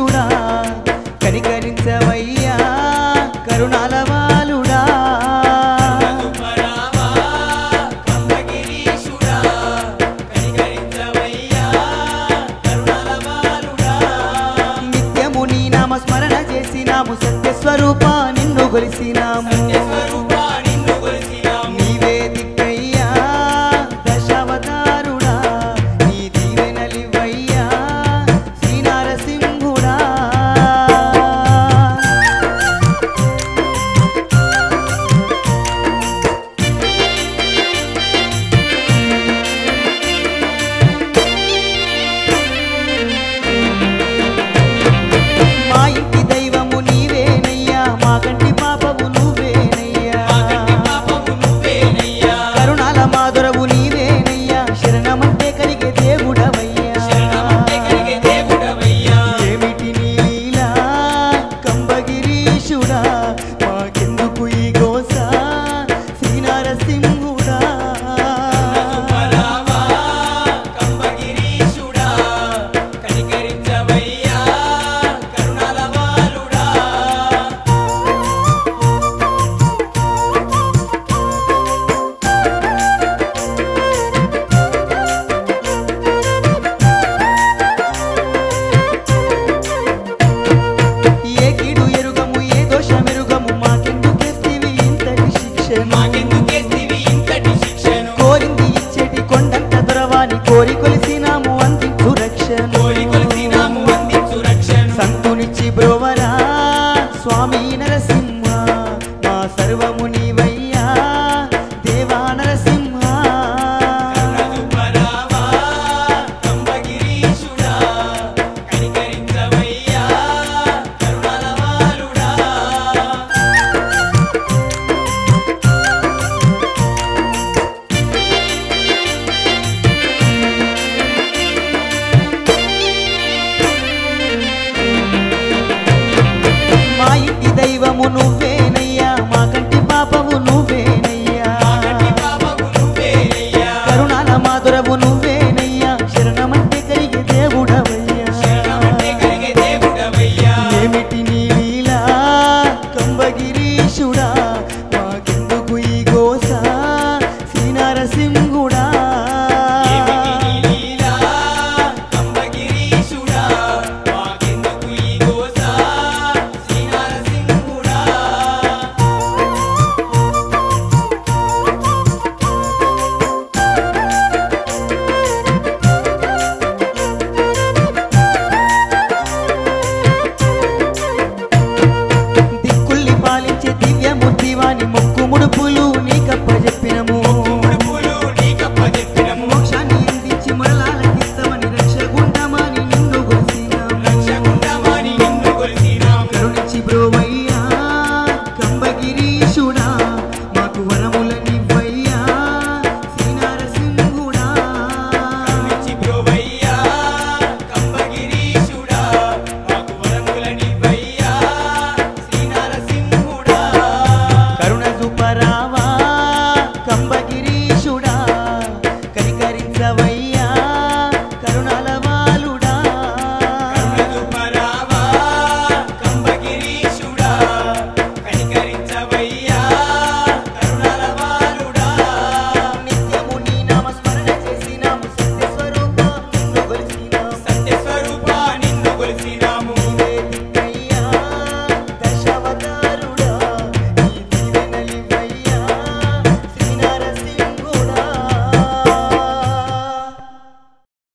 చూడా కనికరించవయ్యా కరుణాలవాలుడా. నిత్యము నీ నామ స్మరణ చేసినాము సత్యస్వరూప నిన్ను గొలిసినాము. కోరి కొలిసినాము mukumur puluh